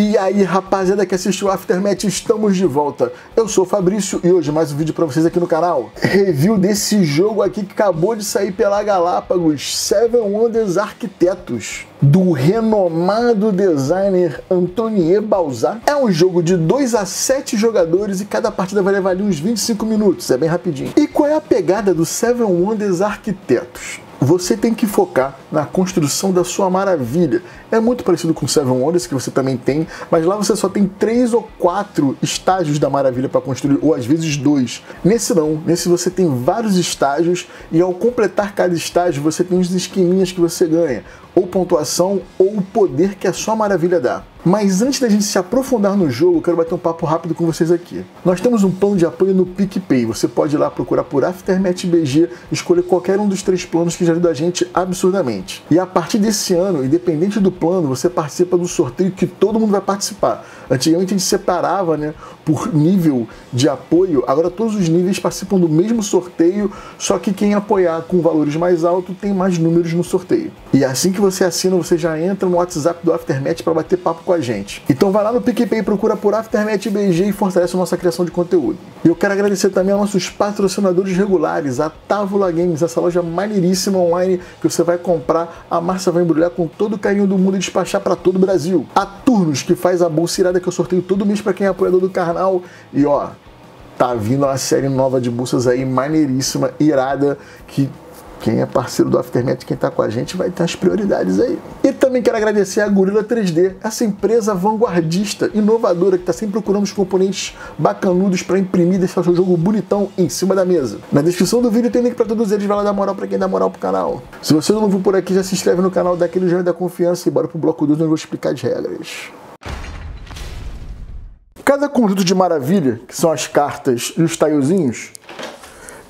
E aí, rapaziada que assistiu o Aftermath, estamos de volta. Eu sou o Fabrício e hoje mais um vídeo para vocês aqui no canal. Review desse jogo aqui que acabou de sair pela Galápagos, Seven Wonders Arquitetos, do renomado designer Antonie Balzac. É um jogo de 2 a 7 jogadores e cada partida vai levar ali uns 25 minutos, é bem rapidinho. E qual é a pegada do Seven Wonders Arquitetos? Você tem que focar na construção da sua maravilha. É muito parecido com Seven Wonders, que você também tem, mas lá você só tem três ou quatro estágios da maravilha para construir, ou às vezes dois. Nesse não, nesse você tem vários estágios e ao completar cada estágio você tem os esqueminhas que você ganha, ou pontuação, ou o poder que a sua maravilha dá. Mas antes da gente se aprofundar no jogo, quero bater um papo rápido com vocês aqui. Nós temos um plano de apoio no PicPay. Você pode ir lá procurar por Aftermath BG, escolher qualquer um dos três planos que já ajuda a gente absurdamente. E a partir desse ano, independente do plano, você participa do sorteio que todo mundo vai participar. Antigamente a gente separava né, por nível de apoio, agora todos os níveis participam do mesmo sorteio, só que quem apoiar com valores mais altos tem mais números no sorteio. E assim que você assina, você já entra no WhatsApp do Aftermath para bater papo com a gente. Então vai lá no PicPay, procura por Aftermath BG e fortalece a nossa criação de conteúdo. E eu quero agradecer também aos nossos patrocinadores regulares, a Távola Games, essa loja maneiríssima online que você vai comprar, a Márcia vai embrulhar com todo o carinho do mundo e despachar para todo o Brasil. A Turnos, que faz a bolsa irada que eu sorteio todo mês para quem é apoiador do canal. E ó, tá vindo uma série nova de bolsas aí maneiríssima, irada, que quem é parceiro do Aftermath, quem está com a gente, vai ter as prioridades aí. E também quero agradecer a Gorilla 3D, essa empresa vanguardista, inovadora, que está sempre procurando os componentes bacanudos para imprimir e deixar o seu jogo bonitão em cima da mesa. Na descrição do vídeo tem link para todos eles, vai lá dar moral para quem dá moral pro canal. Se você não viu por aqui, já se inscreve no canal, dá aquele da confiança e bora pro bloco 2 onde eu vou explicar as regras. Cada conjunto de maravilha, que são as cartas e os tilezinhos,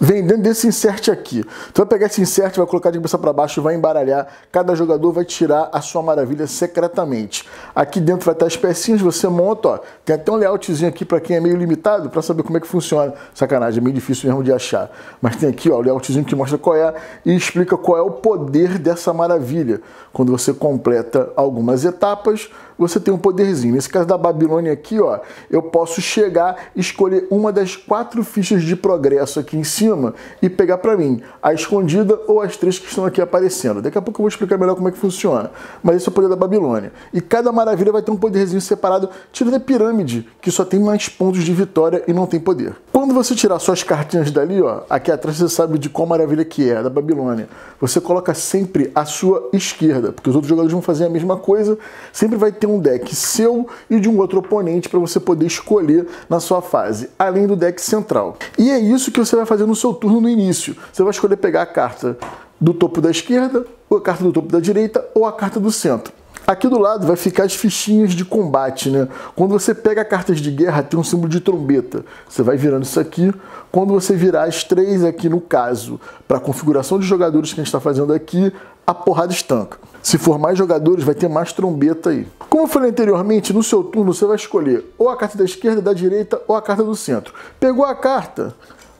vem dentro desse insert aqui. Tu vai pegar esse insert, vai colocar de cabeça para baixo, vai embaralhar. Cada jogador vai tirar a sua maravilha secretamente. Aqui dentro vai estar as pecinhas, você monta, ó. Tem até um layoutzinho aqui para quem é meio limitado, para saber como é que funciona. Sacanagem, é meio difícil mesmo de achar. Mas tem aqui, ó, o layoutzinho que mostra qual é e explica qual é o poder dessa maravilha. Quando você completa algumas etapas, você tem um poderzinho. Nesse caso da Babilônia aqui, ó, eu posso chegar escolher uma das quatro fichas de progresso aqui em cima e pegar para mim a escondida ou as três que estão aqui aparecendo. Daqui a pouco eu vou explicar melhor como é que funciona. Mas esse é o poder da Babilônia. E cada maravilha vai ter um poderzinho separado, tirando a pirâmide, que só tem mais pontos de vitória e não tem poder. Quando você tirar suas cartinhas dali, ó, aqui atrás você sabe de qual maravilha que é, da Babilônia. Você coloca sempre a sua esquerda, porque os outros jogadores vão fazer a mesma coisa. Sempre vai ter ter um deck seu e de um outro oponente para você poder escolher na sua fase, além do deck central. E é isso que você vai fazer no seu turno no início. Você vai escolher pegar a carta do topo da esquerda, ou a carta do topo da direita, ou a carta do centro. Aqui do lado vai ficar as fichinhas de combate, né? Quando você pega cartas de guerra, tem um símbolo de trombeta. Você vai virando isso aqui. Quando você virar as três aqui, no caso, para a configuração de jogadores que a gente está fazendo aqui, a porrada estanca. Se for mais jogadores, vai ter mais trombeta aí. Como eu falei anteriormente, no seu turno você vai escolher ou a carta da esquerda, da direita ou a carta do centro. Pegou a carta,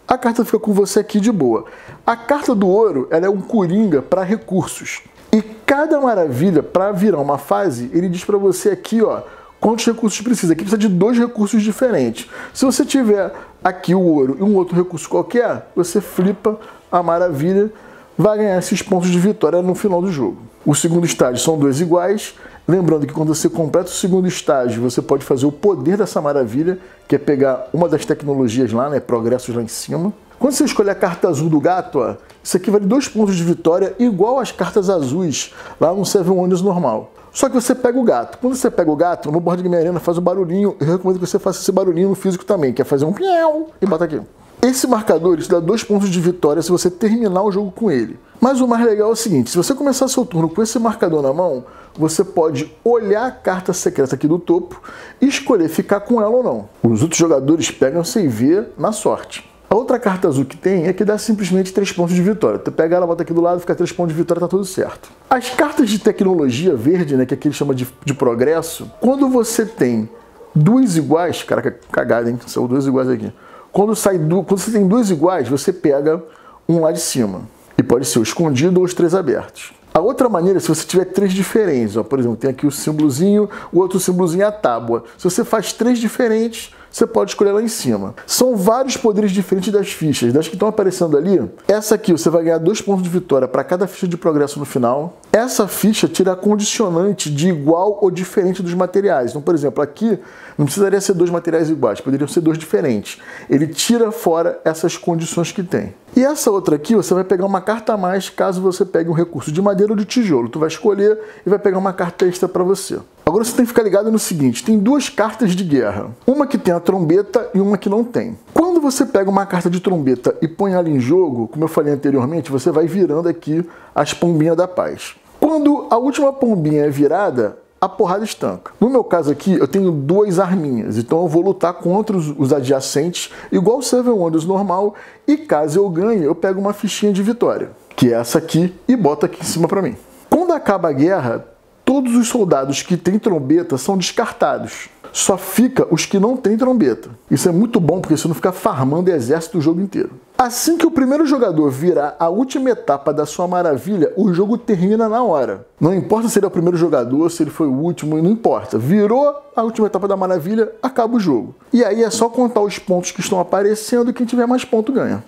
a carta fica com você aqui de boa. A carta do ouro ela é um coringa para recursos. E cada maravilha, para virar uma fase, ele diz para você aqui, ó, quantos recursos precisa. Aqui precisa de dois recursos diferentes. Se você tiver aqui o ouro e um outro recurso qualquer, você flipa a maravilha vai ganhar esses pontos de vitória no final do jogo. O segundo estágio são dois iguais. Lembrando que quando você completa o segundo estágio, você pode fazer o poder dessa maravilha, que é pegar uma das tecnologias lá, né, progressos lá em cima. Quando você escolher a carta azul do gato, ó, isso aqui vale dois pontos de vitória, igual às cartas azuis lá no Seven Wonders normal. Só que você pega o gato. Quando você pega o gato, no Board Game Arena faz um barulhinho. Eu recomendo que você faça esse barulhinho no físico também, que é fazer um pião e bota aqui. Esse marcador te dá dois pontos de vitória se você terminar o jogo com ele. Mas o mais legal é o seguinte: se você começar seu turno com esse marcador na mão, você pode olhar a carta secreta aqui do topo e escolher ficar com ela ou não. Os outros jogadores pegam sem ver na sorte. A outra carta azul que tem é que dá simplesmente 3 pontos de vitória. Tu pega ela, bota aqui do lado, fica 3 pontos de vitória, tá tudo certo. As cartas de tecnologia verde, né, que aqui ele chama de, de progresso, quando você tem duas iguais, caraca, cagada, hein? São duas iguais aqui. Quando, sai do, quando você tem duas iguais, você pega um lá de cima. E pode ser o escondido ou os três abertos. A outra maneira, se você tiver três diferentes, ó, por exemplo, tem aqui o símbolozinho, o outro símbolozinho é a tábua. Se você faz três diferentes, você pode escolher lá em cima. São vários poderes diferentes das fichas. Das que estão aparecendo ali, essa aqui você vai ganhar dois pontos de vitória para cada ficha de progresso no final. Essa ficha tira condicionante de igual ou diferente dos materiais. Então, por exemplo, aqui não precisaria ser dois materiais iguais, poderiam ser dois diferentes. Ele tira fora essas condições que tem. E essa outra aqui, você vai pegar uma carta a mais caso você pegue um recurso de madeira ou de tijolo. Tu vai escolher e vai pegar uma carta extra para você. Agora você tem que ficar ligado no seguinte: tem duas cartas de guerra. Uma que tem a trombeta e uma que não tem. Quando você pega uma carta de trombeta e põe ela em jogo, como eu falei anteriormente, você vai virando aqui as pombinhas da paz. Quando a última pombinha é virada, a porrada estanca. No meu caso aqui, eu tenho duas arminhas, então eu vou lutar contra os, os adjacentes, igual o Seven Wonders normal, e caso eu ganhe, eu pego uma fichinha de vitória, que é essa aqui, e boto aqui em cima para mim. Quando acaba a guerra, todos os soldados que têm trombeta são descartados. Só fica os que não têm trombeta. Isso é muito bom porque você não fica farmando exército o jogo inteiro. Assim que o primeiro jogador virar a última etapa da sua maravilha, o jogo termina na hora. Não importa se ele é o primeiro jogador, se ele foi o último, não importa. Virou a última etapa da maravilha, acaba o jogo. E aí é só contar os pontos que estão aparecendo e quem tiver mais ponto ganha.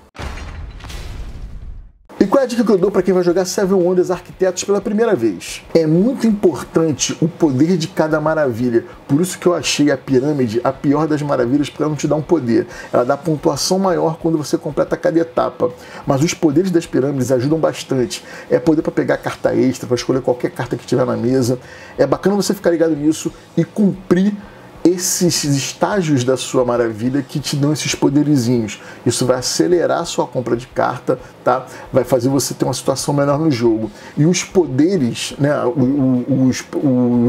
E qual é a dica que eu dou para quem vai jogar Seven Wonders Arquitetos pela primeira vez? É muito importante o poder de cada maravilha. Por isso que eu achei a pirâmide a pior das maravilhas, porque ela não te dá um poder. Ela dá pontuação maior quando você completa cada etapa. Mas os poderes das pirâmides ajudam bastante. É poder para pegar carta extra, para escolher qualquer carta que tiver na mesa. É bacana você ficar ligado nisso e cumprir esses estágios da sua maravilha que te dão esses poderizinhos. Isso vai acelerar a sua compra de carta, tá? Vai fazer você ter uma situação melhor no jogo. E os poderes, né, os,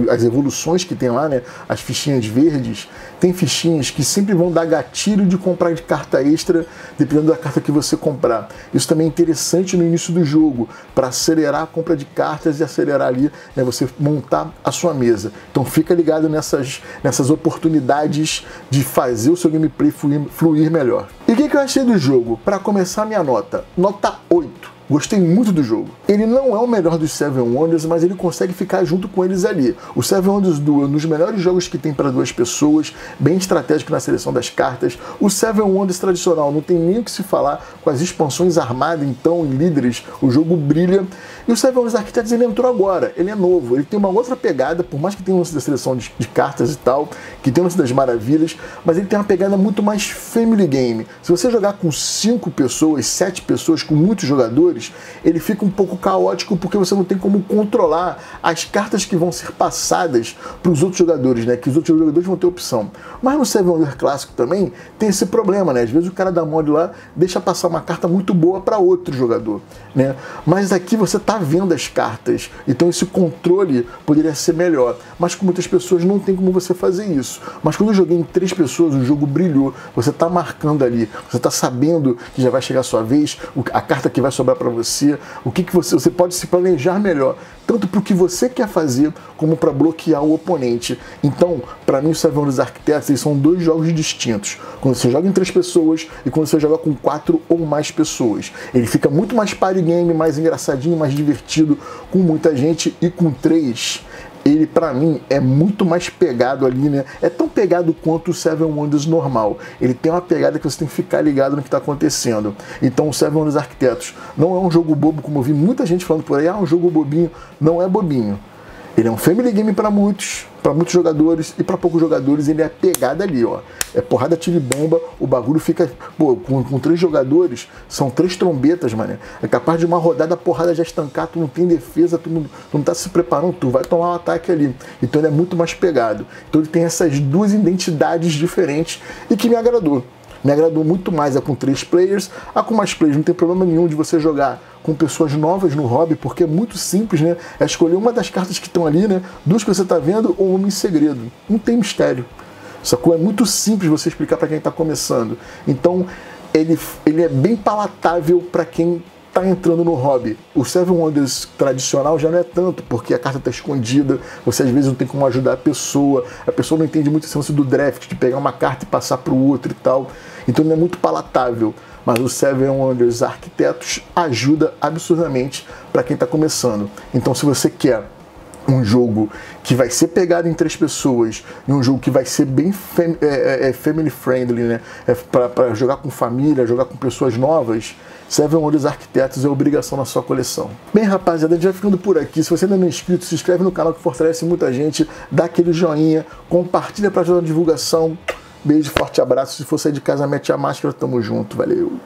as evoluções que tem lá, né, as fichinhas verdes, tem fichinhas que sempre vão dar gatilho de comprar de carta extra, dependendo da carta que você comprar. Isso também é interessante no início do jogo, para acelerar a compra de cartas e acelerar ali, né, você montar a sua mesa. Então fica ligado nessas, nessas oportunidades de fazer o seu gameplay fluir, fluir melhor. E o que, que eu achei do jogo? Para começar minha nota, nota 8. Gostei muito do jogo. Ele não é o melhor dos Seven Wonders, mas ele consegue ficar junto com eles ali. O Seven Wonders Duel é dos melhores jogos que tem para duas pessoas, bem estratégico na seleção das cartas. O Seven Wonders tradicional não tem nem o que se falar com as expansões armadas, então, líderes, o jogo brilha. E o Seven Wonders Architects ele entrou agora, ele é novo, ele tem uma outra pegada, por mais que tenha um lance da seleção de, de cartas e tal, que tem um lance das maravilhas, mas ele tem uma pegada muito mais family game. Se você jogar com cinco pessoas, sete pessoas, com muitos jogadores, jogadores, ele fica um pouco caótico porque você não tem como controlar as cartas que vão ser passadas para os outros jogadores, né? Que os outros jogadores vão ter opção. Mas no Seven Wonder Clássico também tem esse problema, né? Às vezes o cara da mod lá deixa passar uma carta muito boa para outro jogador, né? Mas aqui você está vendo as cartas, então esse controle poderia ser melhor. Mas com muitas pessoas não tem como você fazer isso. Mas quando eu joguei em três pessoas, o jogo brilhou. Você está marcando ali, você está sabendo que já vai chegar a sua vez, a carta que vai sobrar para para você, o que, que você, você pode se planejar melhor, tanto para o que você quer fazer, como para bloquear o oponente. Então, para mim, o Seven dos Arquitetos eles são dois jogos distintos. Quando você joga em três pessoas e quando você joga com quatro ou mais pessoas. Ele fica muito mais party game, mais engraçadinho, mais divertido com muita gente e com três ele para mim é muito mais pegado ali, né? É tão pegado quanto o Seven Wonders normal. Ele tem uma pegada que você tem que ficar ligado no que está acontecendo. Então o Seven Wonders Arquitetos não é um jogo bobo, como eu vi muita gente falando por aí, ah, um jogo bobinho. Não é bobinho. Ele é um family game para muitos, para muitos jogadores e para poucos jogadores ele é pegada ali, ó. É porrada, tiro e bomba, o bagulho fica, pô, com, com três jogadores, são três trombetas, mano. É capaz de uma rodada a porrada já estancar, tu não tem defesa, tu não, tu não tá se preparando, tu vai tomar um ataque ali. Então ele é muito mais pegado. Então ele tem essas duas identidades diferentes e que me agradou. Me agradou muito mais a com três players, a com mais players não tem problema nenhum de você jogar com pessoas novas no hobby, porque é muito simples, né? É escolher uma das cartas que estão ali, né? Duas que você está vendo ou uma em segredo. Não tem mistério. Sacou? É muito simples você explicar para quem está começando. Então, ele, ele é bem palatável para quem está entrando no hobby. O Seven Wonders tradicional já não é tanto, porque a carta está escondida, você às vezes não tem como ajudar a pessoa, a pessoa não entende muito esse lance do draft, de pegar uma carta e passar para o outro e tal. Então ele é muito palatável. Mas o Seven Wonders Arquitetos ajuda absurdamente para quem está começando. Então, se você quer um jogo que vai ser pegado em três pessoas e um jogo que vai ser bem fam é, é, é family friendly, né? É para jogar com família, jogar com pessoas novas, Seven Wonders Arquitetos é obrigação na sua coleção. Bem, rapaziada, a gente vai ficando por aqui. Se você ainda não é inscrito, se inscreve no canal que fortalece muita gente, dá aquele joinha, compartilha para ajudar a divulgação. Beijo, forte abraço. Se for sair de casa, mete a máscara, tamo junto. Valeu!